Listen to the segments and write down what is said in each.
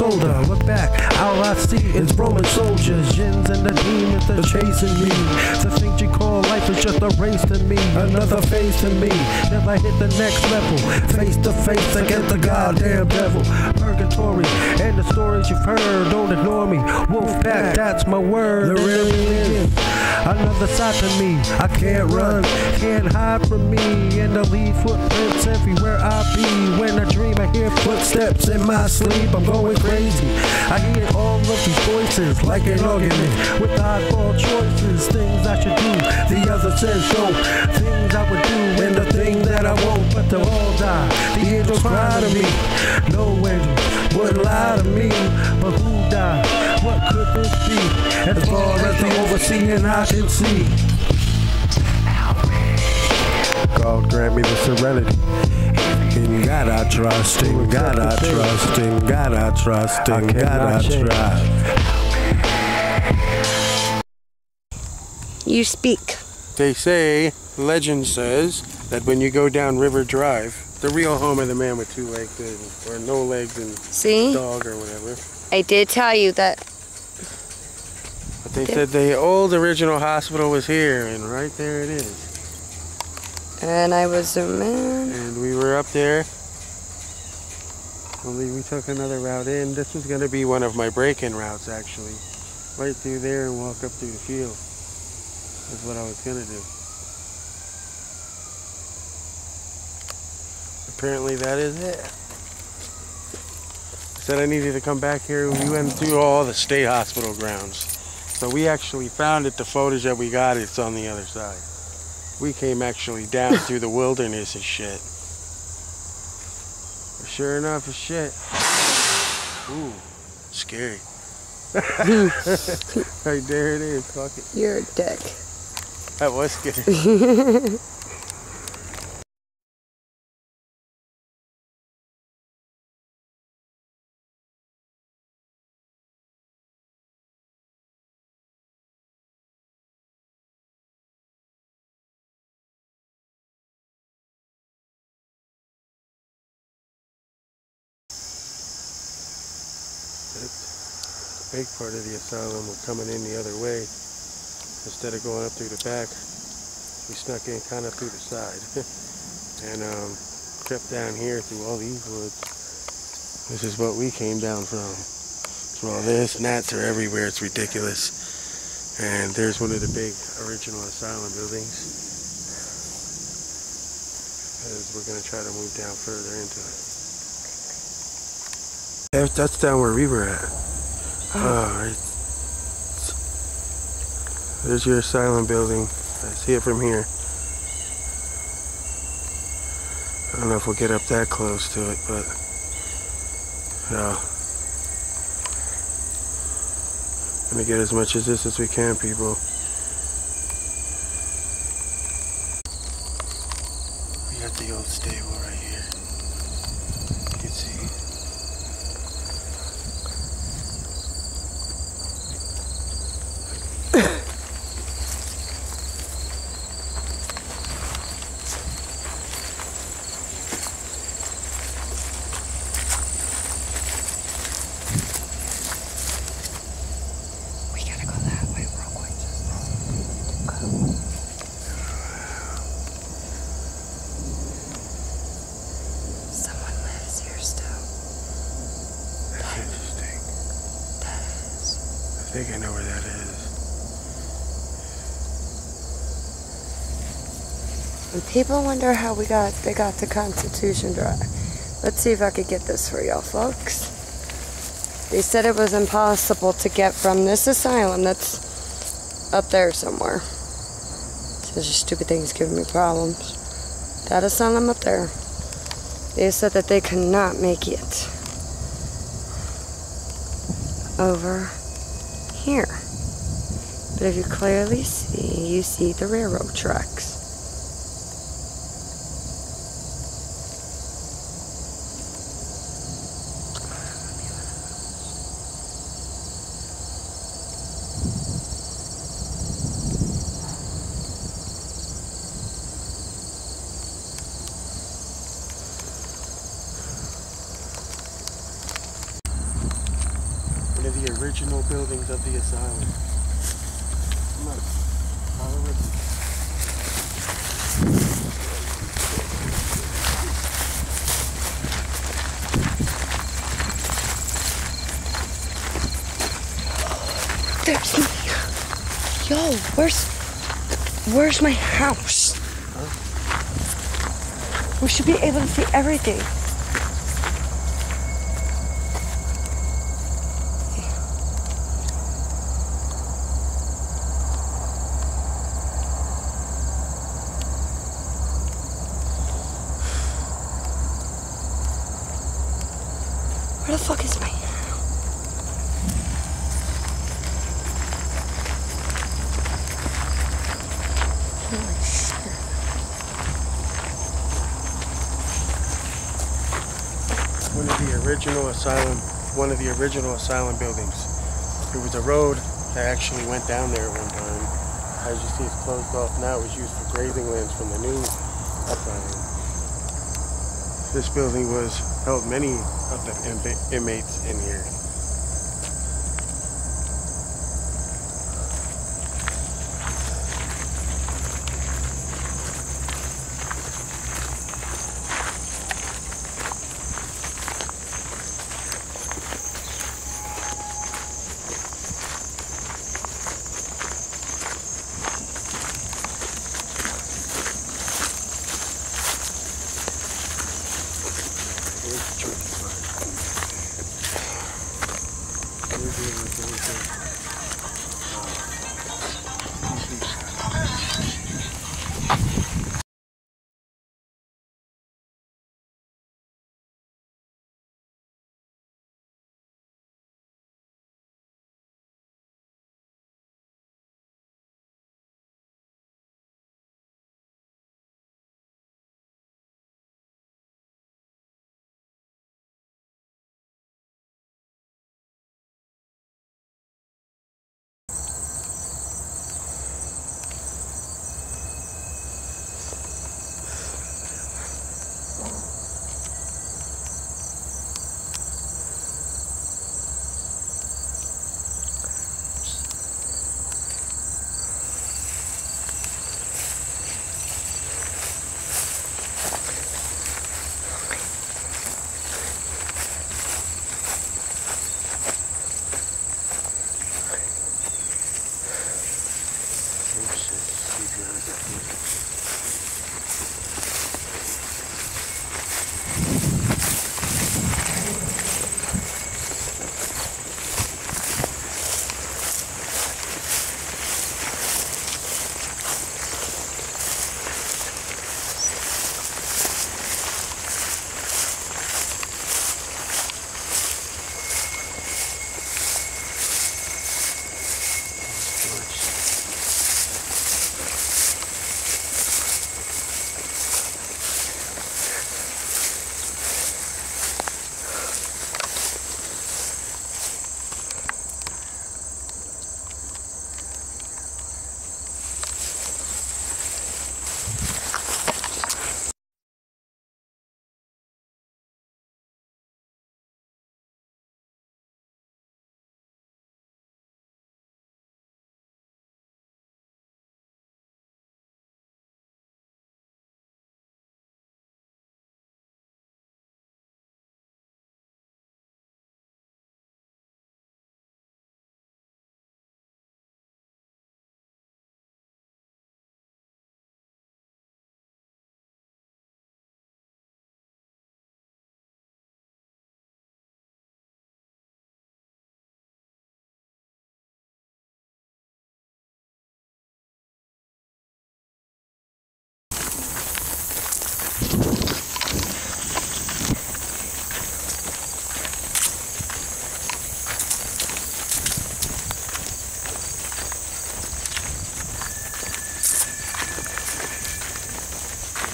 it over my shoulder. Look back, all I see is Roman soldiers, gins and the demons that are chasing me. To think you call life is just a race to me, another phase to me. Till I hit the next level, face to face against the goddamn devil. Purgatory and the stories you've heard, don't ignore me. Wolf Wolfpack, that's my word. There really is another side to me. I can't run, can't hide from me, and I leave footprints everywhere I be. When I dream, I hear footsteps in my sleep. I'm going crazy. I hear all of these voices like an argument with oddball choices. Things I should do, the other says don't. Things I would do, and the thing that I won't, but they'll all die. The angels cry to me. No angels would lie to me, but who died? What could this be? As far as the overseeing I can see. God grant me the serenity. In God I trust, in God I trust, in God I trust, in God I trust. You speak. They say, legend says, that when you go down River Drive, the real home of the man with two legs and, or no legs and See? dog or whatever. I did tell you that. But they said the old original hospital was here, and right there it is. And I was a man. And we were up there. Only we took another route in. This was going to be one of my break-in routes, actually. Right through there and walk up through the field. That's what I was going to do. Apparently that is it. I said I needed to come back here. We went through all the state hospital grounds. So we actually found it. The footage that we got, it's on the other side. We came actually down through the wilderness and shit. But sure enough, it's shit. Ooh, scary. right there it is. Fuck it. You're a dick. That was scary. big part of the asylum were coming in the other way. Instead of going up through the back, we snuck in kind of through the side. and um, crept down here through all these woods. This is what we came down from. Through all this, gnats are everywhere, it's ridiculous. And there's one of the big original asylum buildings. As we're going to try to move down further into it. That's down where we were at. Alright. There's your asylum building. I see it from here. I don't know if we'll get up that close to it, but yeah. Gonna get as much of this as we can, people. We got the old stable right here. You can see. We gotta go that way real quick. Someone lives here still. That's interesting. That is. I think I know where that is. And people wonder how we got they got the Constitution Drive. Let's see if I could get this for y'all folks. They said it was impossible to get from this asylum that's up there somewhere. Such stupid things giving me problems. That asylum up there. They said that they could not make it over here. But if you clearly see, you see the railroad tracks. Buildings of the asylum. Come on. Follow. There's me. Yo, where's where's my house? We should be able to see everything. Where the fuck is my. One of the original asylum, one of the original asylum buildings. It was a road that actually went down there at one time. As you see, it's closed off now. It was used for grazing lands from the new asylum. This building was held many of the inmates in here.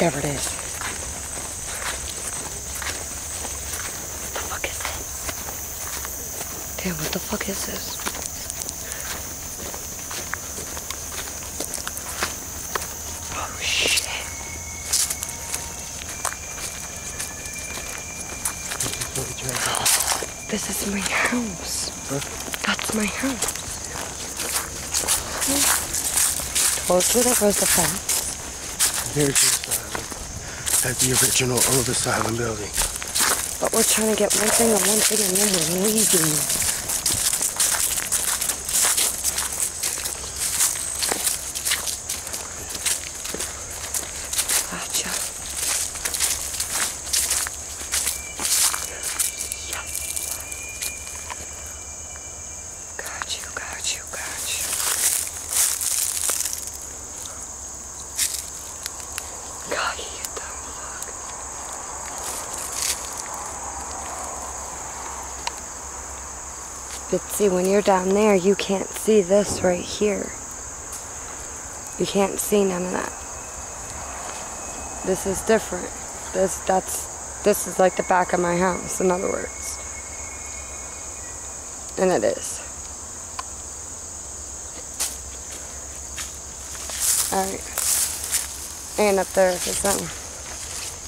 Whatever it is. What the fuck is it? Damn, what the fuck is this? Oh shit. This is what we tried to- This is my house. Huh? That's my house. Told you there was a fence. Here's the asylum. At the original old asylum building. But we're trying to get one thing and one thing and then we're leaving. Gotcha. Yes. Got you, got you, got you. God, you dumb fuck. But see, when you're down there, you can't see this right here. You can't see none of that. This is different. This that's this is like the back of my house, in other words. And it is. Alright. And up there is own.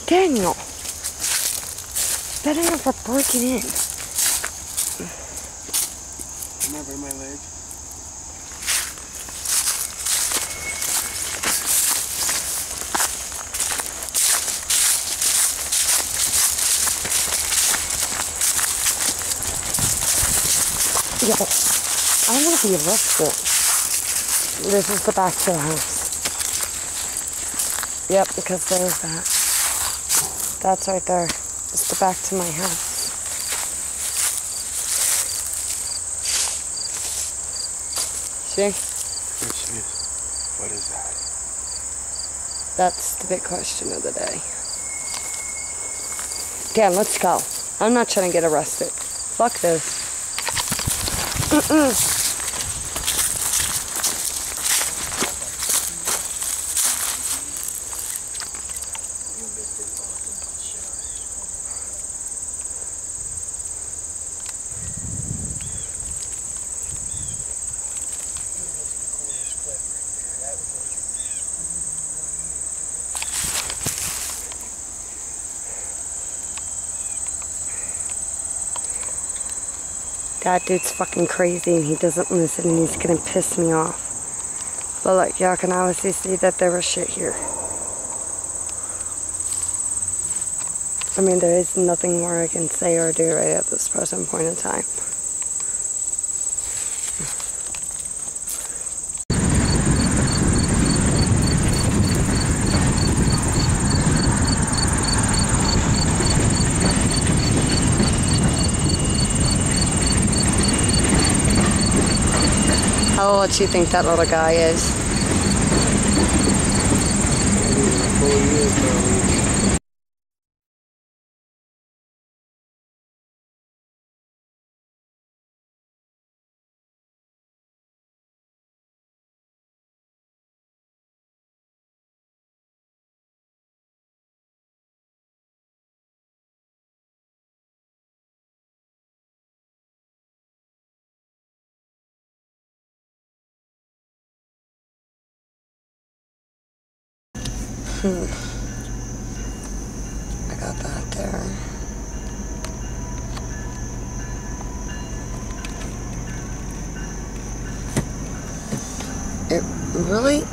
Daniel! Better not for breaking in. Remember my leg? Yo, I'm gonna be arrested. This is the back to the house. Yep, because there's that. That's right there. It's the back to my house. See? Which is, what is that? That's the big question of the day. Dan, let's go. I'm not trying to get arrested. Fuck this. Mm-mm. That dude's fucking crazy and he doesn't listen and he's gonna piss me off. But like, y'all can obviously see that there was shit here. I mean, there is nothing more I can say or do right at this present point in time. How old do you think that little guy is? Four years I got that there. It really? I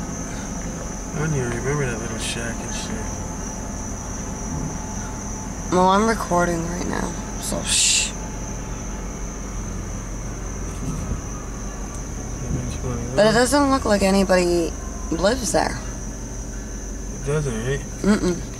don't even remember that little shack and shit. Well, I'm recording right now, so shh. But it doesn't look like anybody lives there. It doesn't, right? Mm-mm.